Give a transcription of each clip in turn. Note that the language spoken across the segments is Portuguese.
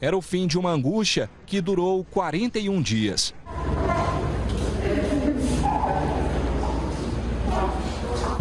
Era o fim de uma angústia que durou 41 dias.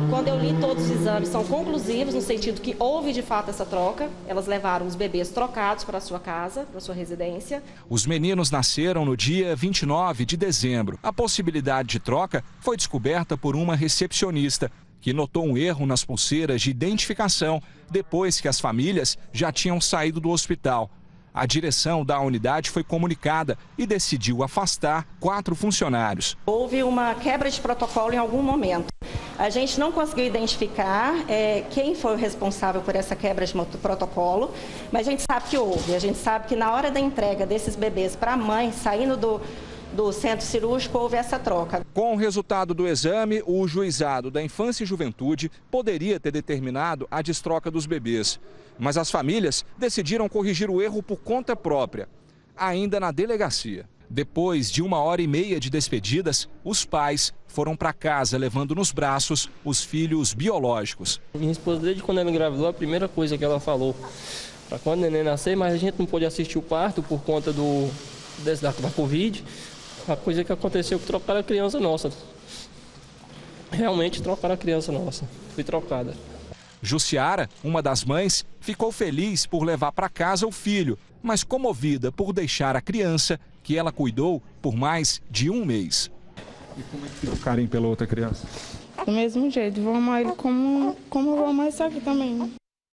Quando eu li todos os exames, são conclusivos no sentido que houve de fato essa troca. Elas levaram os bebês trocados para a sua casa, para a sua residência. Os meninos nasceram no dia 29 de dezembro. A possibilidade de troca foi descoberta por uma recepcionista que notou um erro nas pulseiras de identificação depois que as famílias já tinham saído do hospital. A direção da unidade foi comunicada e decidiu afastar quatro funcionários. Houve uma quebra de protocolo em algum momento. A gente não conseguiu identificar é, quem foi o responsável por essa quebra de protocolo, mas a gente sabe que houve. A gente sabe que na hora da entrega desses bebês para a mãe, saindo do, do centro cirúrgico, houve essa troca. Com o resultado do exame, o juizado da Infância e Juventude poderia ter determinado a destroca dos bebês. Mas as famílias decidiram corrigir o erro por conta própria, ainda na delegacia. Depois de uma hora e meia de despedidas, os pais foram para casa levando nos braços os filhos biológicos. Minha esposa, desde quando ela engravidou, a primeira coisa que ela falou, para quando o neném nascer, mas a gente não pôde assistir o parto por conta do, da, da Covid. A coisa que aconteceu que trocaram a criança nossa. Realmente trocaram a criança nossa. Fui trocada. Jussiara, uma das mães, ficou feliz por levar para casa o filho, mas comovida por deixar a criança que ela cuidou por mais de um mês. E como é que fica o carinho pela outra criança? Do mesmo jeito, vou amar ele como, como vou amar esse aqui também.